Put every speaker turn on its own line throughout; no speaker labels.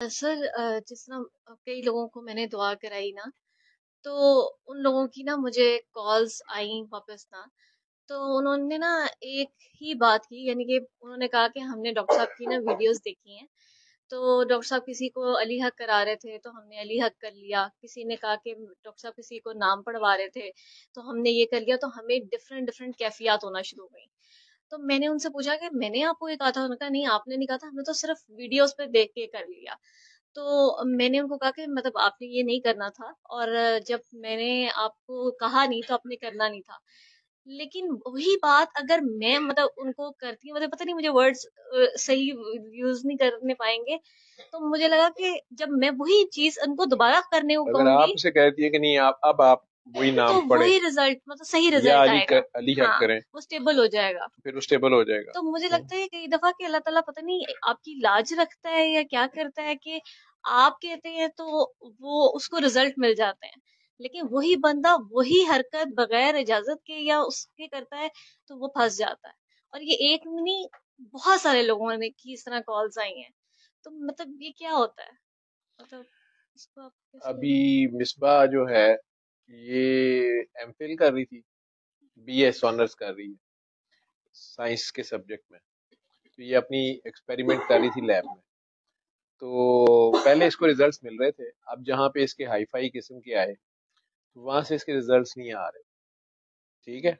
Sir अ, जिस तरह अ, कई लोगों को मैंने दुआ कराई ना तो उन लोगों की ना मुझे कॉल्स आई वापस ना। तो उन्होंने ना एक ही बात की, यानी कि उन्होंने कहा कि हमने डॉक्टर साहब की ना वीडियोस देखी हैं। तो डॉक्टर साहब किसी को अली हक करा रहे थे तो हमने अली हक कर लिया। किसी ने कहा कि डॉक्टर साहब किसी को नाम पढ़वा रहे थे तो हमने ये कर लिया तो हमें डिफरेंट डिफरेंट कैफियात होना शुरू हो गई। तो मैंने उनसे पूछा कि मैंने आपको ये कहा था? उन्होंने कहा, नहीं, आपने नहीं कहा था, हमने तो सिर्फ़ वीडियोस पे देख के कर लिया। तो मैंने उनको कहा कि मतलब आपने ये नहीं करना था और जब मैंने आपको कहा नहीं तो आपने करना नहीं था। लेकिन वही बात अगर मैं मतलब उनको करती हूँ मतलब पता नहीं मुझे वर्ड्स सही यूज़ नहीं करने पाएँगे तो मुझे लगा कि जब मैं वही चीज़ उनको दोबारा करने को कहूँगी
उसे कहती है कि नहीं आप अब आप वही
तो
नाम पढ़े।
वही रिज़ल्ट मतलब सही रिज़ल्ट
अली
आएगा।
कर, अली
हाँ
करें।
वो स्टेबल हो जाएगा।
तो फिर वो स्टेबल हो जाएगा।
तो मुझे। लगता है कई दफ़ा कि अल्लाह ताला पता नहीं आपकी लाज रखता है या क्या करता है कि आप कहते हैं तो वो उसको रिज़ल्ट मिल जाते हैं। लेकिन वही बंदा वही हरकत बगैर इजाज़त के या उसके करता है तो वो फंस जाता है। और ये एक नहीं बहुत सारे लोगों ने की इस तरह कॉल्स आई हैं। तो मतलब ये क्या होता है? मतलब इसको
अभी मिसबा जो है ये एमफिल कर रही थी बीएस ऑनर्स कर रही है साइंस के सब्जेक्ट में। तो ये अपनी एक्सपेरिमेंट कर रही थी लैब में। तो पहले इसको रिजल्ट्स मिल रहे थे, अब जहाँ पे इसके हाई फाई किस्म के आए तो वहाँ से इसके रिजल्ट्स नहीं आ रहे। ठीक है?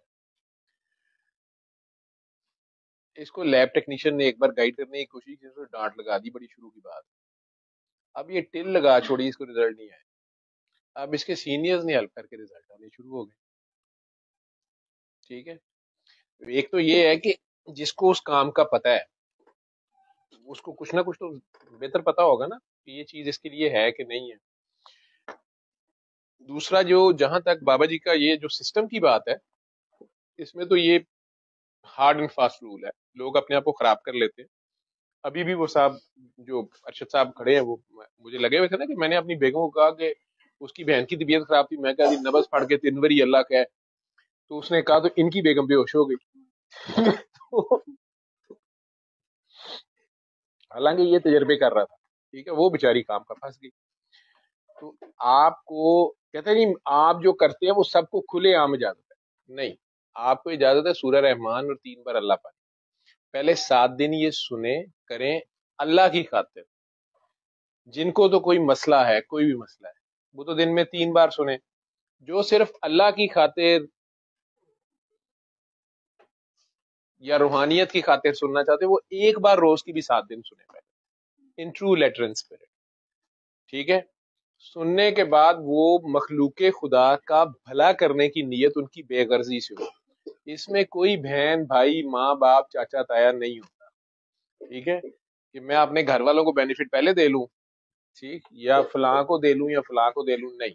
इसको लैब टेक्नीशियन ने एक बार गाइड करने की कोशिश की तो डांट लगा दी बड़ी शुरू की बात। अब ये टिल लगा छोड़ी, इसको रिज़ल्ट नहीं आए। अब इसके सीनियर्स ने हेल्प करके रिज़ल्ट आने शुरू हो गए। ठीक है? एक तो ये है कि जिसको उस काम का पता है, उसको कुछ ना कुछ तो बेहतर पता होगा ना कि ये चीज़ इसके लिए है कि नहीं है। दूसरा जो जहाँ तक बाबा जी का ये जो सिस्टम की बात है, इसमें तो ये हार्ड एंड फास्ट रूल है। लोग अपने आप को खराब कर लेते हैं। अभी भी वो साहब, जो अरशद साहब खड़े हैं, वो, मुझे लगे हुए थे ना कि मैंने अपनी बेगम को कहा कि उसकी बहन की तबीयत खराब थी, मैं कहा नबज पढ़ के तिनवरी अल्लाह का है तो उसने कहा तो इनकी बेगम बेहोश हो गई। तो हालाँकि ये तजर्बे कर रहा था, ठीक है, वो बेचारी काम का फंस गई। तो आपको, कहते नहीं, आप जो करते हैं, वो सबको खुले आम इजाज़त है। नहीं, आपको इजाज़त है सूरह रहमान और तीन बार अल्लाह पाक पहले सात दिन ये सुने, करें अल्लाह की खातिर। जिनको तो कोई मसला है, कोई भी मसला है वो तो दिन में तीन बार सुने। जो सिर्फ़ अल्लाह की खातिर या रूहानियत की खातिर सुनना चाहते, वो एक बार रोज की भी सात दिन सुने पहले। इन ट्रू लेटर स्पिरिट ठीक है? सुनने के बाद वो मखलूक खुदा का भला करने की नीयत उनकी बेगर्जी से हो। इसमें कोई बहन, भाई, माँ, बाप, चाचा, ताया नहीं होता। ठीक है? कि मैं अपने घर वालों को बेनिफिट पहले दे लूँ ठीक या फलां को दे लूं या फलां को दे लूं नहीं